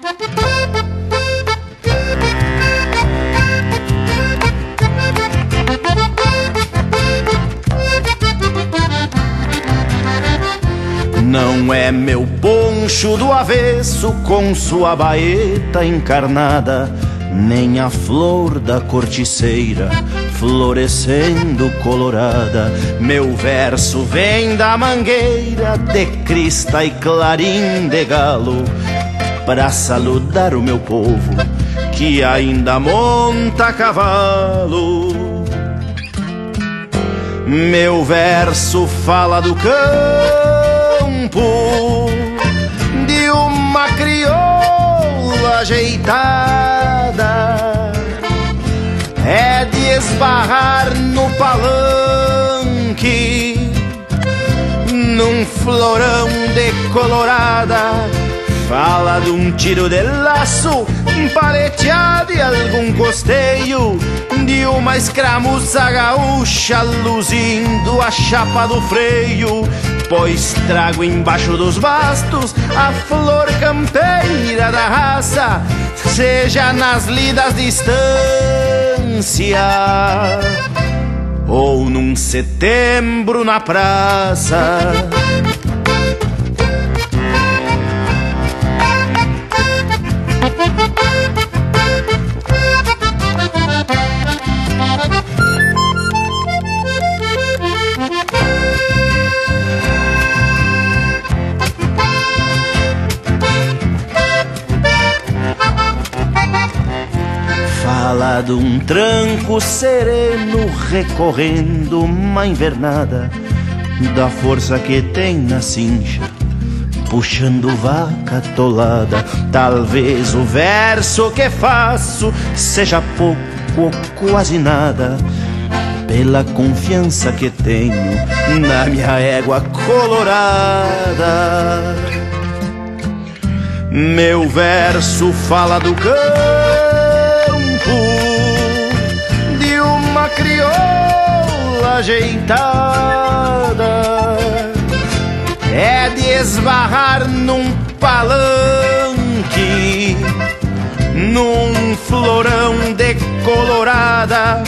Não é meu poncho do avesso com sua baeta encarnada, nem a flor da corticeira florescendo colorada. Meu verso vem da mangueira de crista e clarim de galo, para saludar o meu povo que ainda monta cavalo. Meu verso fala do campo de uma crioula ajeitada. É de esbarrar no palanque, num florão de colorada. Fala de um tiro de laço, paleteado e algum costeio de uma escramuça gaúcha luzindo a chapa do freio. Pois trago embaixo dos bastos a flor campeira da raça, seja nas lidas distância ou num setembro na praça. Fala de um tranco sereno recorrendo uma invernada, da força que tem na cincha, puxando vaca tolada. Talvez o verso que faço seja pouco ou quase nada, pela confiança que tenho na minha égua colorada. Meu verso fala do campo de uma crioula ajeitada. É de esbarrar num palanque, num florão de colorada.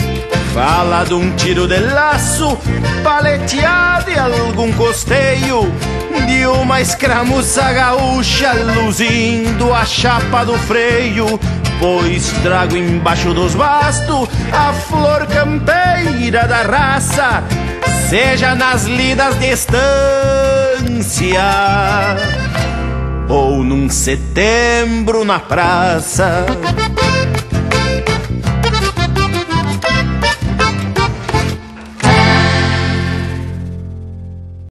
Fala de um tiro de laço, paleteado e algum costeio de uma escramuça gaúcha luzindo a chapa do freio. Pois trago embaixo dos bastos a flor campeira da raça, seja nas lidas de estância ou num setembro na praça.